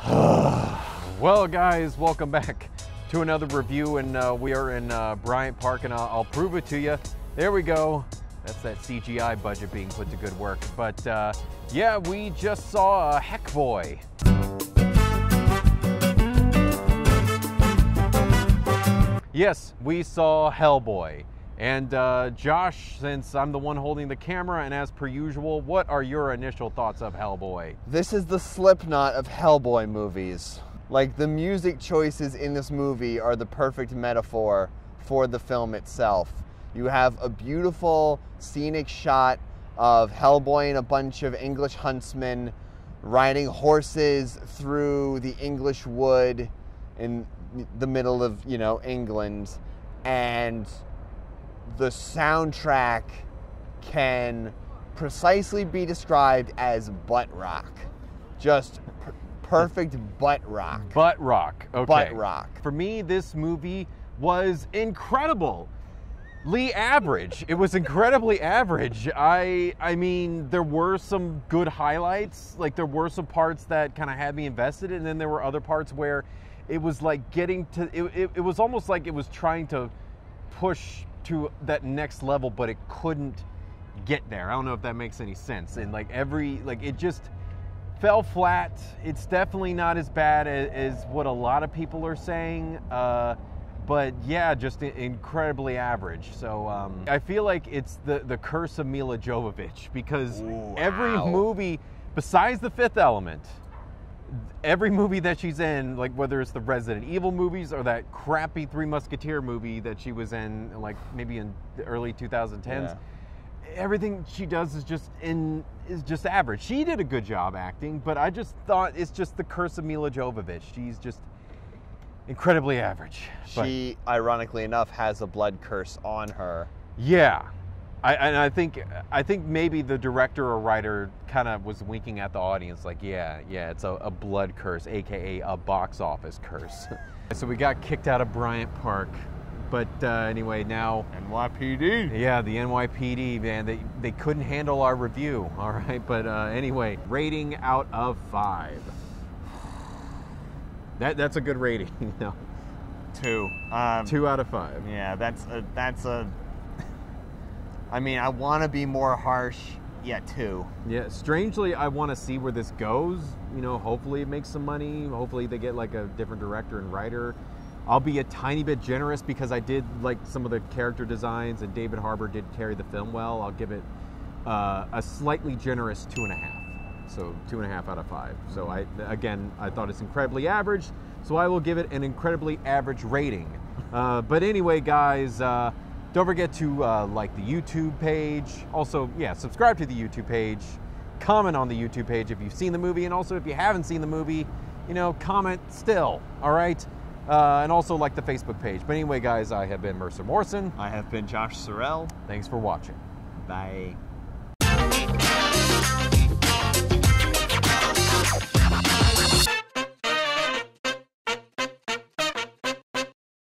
well, guys, welcome back to another review, and uh, we are in uh, Bryant Park, and I'll, I'll, prove it to you. There we go. That's that CGI budget being put to good work. But uh, yeah, we just saw a Heck Boy. Yes, we saw Hellboy. And uh, Josh, since I'm the one holding the camera, and as per usual, what are your initial thoughts of Hellboy? This is the slipknot of Hellboy movies. Like, the music choices in this movie are the perfect metaphor for the film itself. You have a beautiful scenic shot of Hellboy and a bunch of English huntsmen riding horses through the English wood in the middle of, you know, England. And the soundtrack can precisely be described as butt rock. Just per- perfect butt rock. Butt rock. Okay. Butt rock. For me, this movie was incredible. Lee average. It was incredibly average. I I mean, there were some good highlights. Like there were some parts that kind of had me invested, and then there were other parts where it was like getting to. It, it, it was almost like it was trying to push to that next level, but it couldn't get there. I don't know if that makes any sense. And like every like it just fell flat. It's definitely not as bad as, as what a lot of people are saying. Uh, but yeah, just incredibly average. So um, I feel like it's the the curse of Milla Jovovich because Ooh, every wow. movie besides The Fifth Element, every movie that she's in, like whether it's the Resident Evil movies or that crappy Three Musketeer movie that she was in, like maybe in the early 2010s, Yeah. everything she does is just in is just average. She did a good job acting, but I just thought it's just the curse of Milla Jovovich. She's just incredibly average. But She, ironically enough, has a blood curse on her. yeah. I, and I think I think maybe the director or writer kind of was winking at the audience, like, yeah, yeah, it's a, a blood curse, aka a box office curse. so we got kicked out of Bryant Park, but uh, anyway, now NYPD. yeah, the NYPD man, they they couldn't handle our review. All right, but uh, anyway, rating out of five. That that's a good rating. You know, Two. Um, two out of five. Yeah, that's a, that's a. I mean, I want to be more harsh. Yeah, too. Yeah, strangely, I want to see where this goes. You know, hopefully it makes some money. Hopefully they get like a different director and writer. I'll be a tiny bit generous because I did like some of the character designs, and David Harbour did carry the film well. I'll give it uh, a slightly generous two and a half. So two and a half out of five. So I again, I thought it's incredibly average. So I will give it an incredibly average rating. Uh, but anyway, guys. Uh, don't forget to uh, like the YouTube page. Also, yeah, subscribe to the YouTube page. Comment on the YouTube page if you've seen the movie, and also if you haven't seen the movie, you know, comment still. All right, uh, and also like the Facebook page. But anyway, guys, I have been Mercer Morrison. I have been Josh Sorrell. Thanks for watching. Bye.